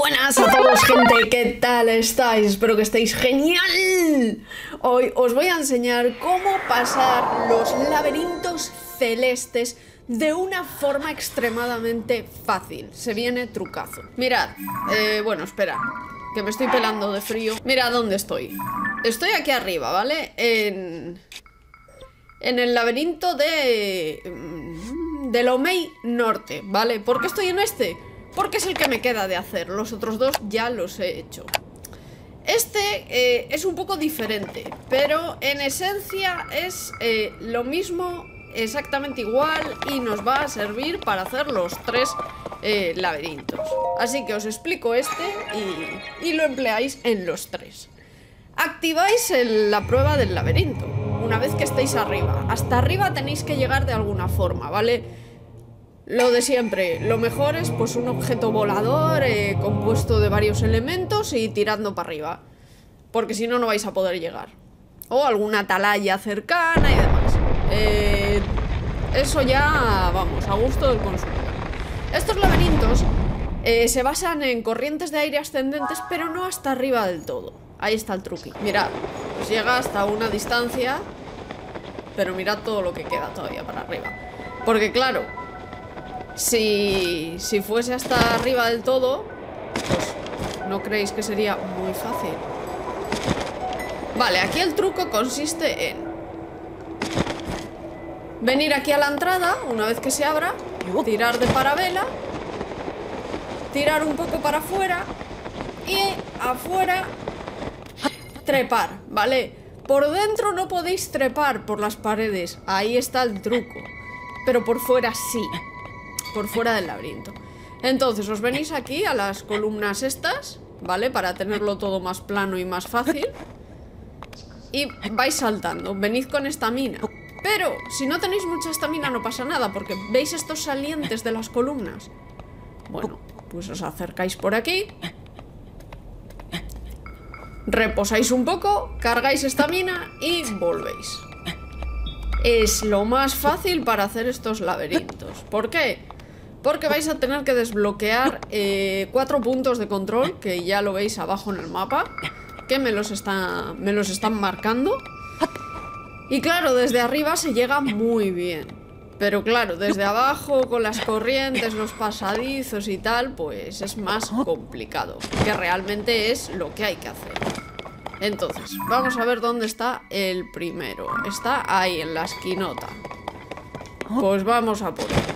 buenas a todos gente, ¿qué tal estáis? Espero que estéis genial. Hoy os voy a enseñar cómo pasar los laberintos celestes de una forma extremadamente fácil. Se viene trucazo. Mirad, eh, bueno, espera, que me estoy pelando de frío. Mirad dónde estoy. Estoy aquí arriba, ¿vale? En... En el laberinto de... Mm, de Lomei Norte, ¿vale? ¿Por qué estoy en este? Porque es el que me queda de hacer. Los otros dos ya los he hecho. Este eh, es un poco diferente, pero en esencia es eh, lo mismo, exactamente igual, y nos va a servir para hacer los tres eh, laberintos. Así que os explico este y, lo empleáis en los tres. Activáis la prueba del laberinto, una vez que estéis arriba. Hasta arriba tenéis que llegar de alguna forma, ¿vale? Lo de siempre, lo mejor es pues un objeto volador eh, compuesto de varios elementos y tirando para arriba. Porque si no, no vais a poder llegar. O alguna atalaya cercana y demás. Eh, eso ya, vamos, a gusto del consumidor. Estos laberintos eh, se basan en corrientes de aire ascendentes, pero no hasta arriba del todo. Ahí está el truqui. Mirad, pues llega hasta una distancia, pero mirad todo lo que queda todavía para arriba. Porque claro, si, si fuese hasta arriba del todo, pues no creéis que sería muy fácil. Vale, aquí el truco consiste en venir aquí a la entrada, una vez que se abra, tirar de parabela, tirar un poco para afuera y afuera trepar, ¿vale? Por dentro no podéis trepar por las paredes, ahí está el truco. Pero por fuera sí, por fuera del laberinto. Entonces os venís aquí a las columnas estas, ¿vale? Para tenerlo todo más plano y más fácil. Y vais saltando, venid con estamina. Pero si no tenéis mucha estamina no pasa nada, porque veis estos salientes de las columnas. Bueno, pues os acercáis por aquí. Reposáis un poco, cargáis estamina y volvéis. Es lo más fácil para hacer estos laberintos. ¿Por qué? Porque vais a tener que desbloquear eh, cuatro puntos de control, que ya lo veis abajo en el mapa, que me los, está, me los están marcando. Y claro, desde arriba se llega muy bien. Pero claro, desde abajo, con las corrientes, los pasadizos y tal, pues es más complicado. Que realmente es lo que hay que hacer. Entonces, vamos a ver dónde está el primero. Está ahí, en la esquinota. Pues vamos a por él.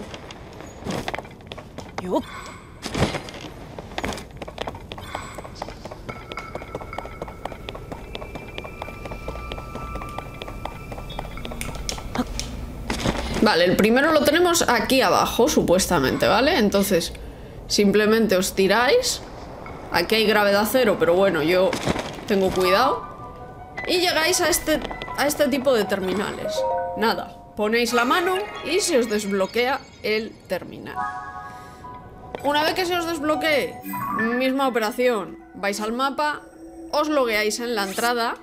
Vale, el primero lo tenemos aquí abajo, supuestamente, ¿vale? Entonces, simplemente os tiráis. Aquí hay gravedad cero, pero bueno, yo tengo cuidado. Y llegáis a este, a este tipo de terminales. Nada, ponéis la mano y se os desbloquea el terminal. Una vez que se os desbloquee, misma operación, vais al mapa, os logueáis en la entrada,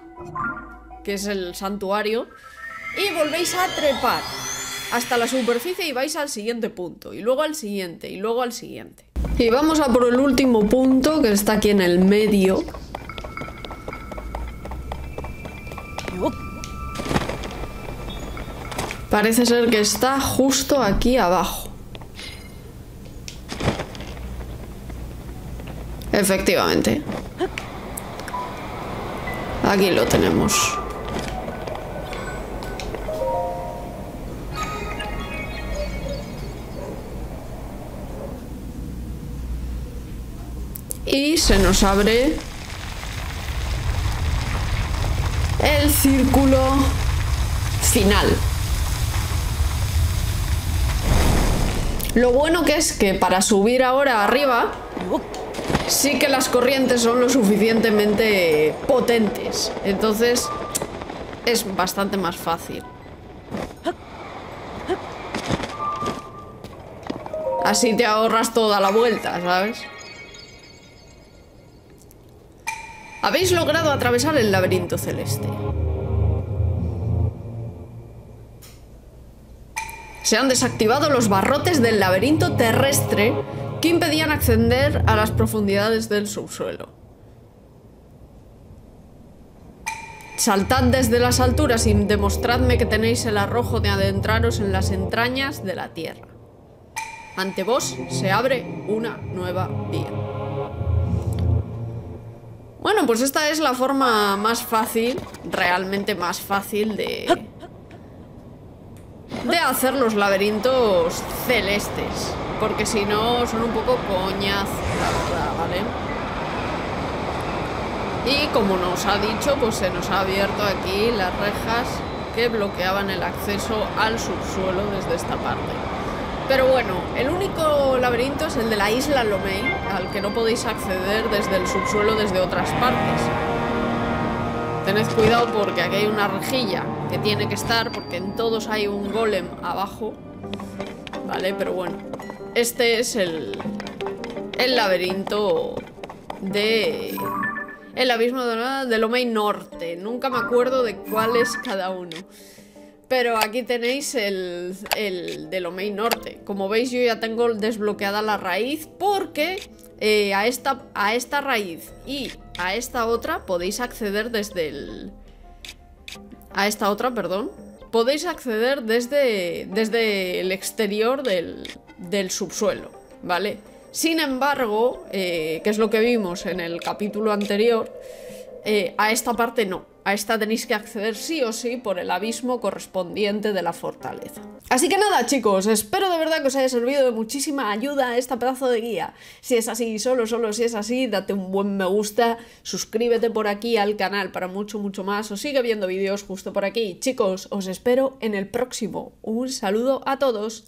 que es el santuario, y volvéis a trepar hasta la superficie y vais al siguiente punto, y luego al siguiente, y luego al siguiente. Y vamos a por el último punto, que está aquí en el medio. Parece ser que está justo aquí abajo. Efectivamente. Aquí lo tenemos. Y se nos abre el círculo final. Lo bueno que es que para subir ahora arriba sí que las corrientes son lo suficientemente potentes. Entonces es bastante más fácil. Así te ahorras toda la vuelta, ¿sabes? Habéis logrado atravesar el laberinto celeste. Se han desactivado los barrotes del laberinto terrestre que impedían acceder a las profundidades del subsuelo. Saltad desde las alturas y demostradme que tenéis el arrojo de adentraros en las entrañas de la tierra. Ante vos se abre una nueva vía. Bueno, pues esta es la forma más fácil, realmente más fácil de... De hacer los laberintos celestes. Porque si no, son un poco coñaz, la verdad, ¿vale? Y como nos ha dicho, pues se nos ha abierto aquí las rejas que bloqueaban el acceso al subsuelo desde esta parte. Pero bueno, el único laberinto es el de la isla Lomei, al que no podéis acceder desde el subsuelo desde otras partes. Tened cuidado porque aquí hay una rejilla que tiene que estar, porque en todos hay un golem abajo. Vale, pero bueno. Este es el, el laberinto de... El abismo de, de Lomei Norte. Nunca me acuerdo de cuál es cada uno. Pero aquí tenéis el, el de Lomei Norte. Como veis yo ya tengo desbloqueada la raíz porque eh, a, esta, a esta raíz y a esta otra podéis acceder desde el... A esta otra, perdón. Podéis acceder desde, desde el exterior del, del subsuelo, ¿vale? Sin embargo, eh, que es lo que vimos en el capítulo anterior, eh, a esta parte no. A esta tenéis que acceder sí o sí por el abismo correspondiente de la fortaleza. Así que nada, chicos, espero de verdad que os haya servido de muchísima ayuda este pedazo de guía. Si es así, solo, solo si es así, date un buen me gusta, suscríbete por aquí al canal para mucho, mucho más, o sigue viendo vídeos justo por aquí. Chicos, os espero en el próximo. Un saludo a todos.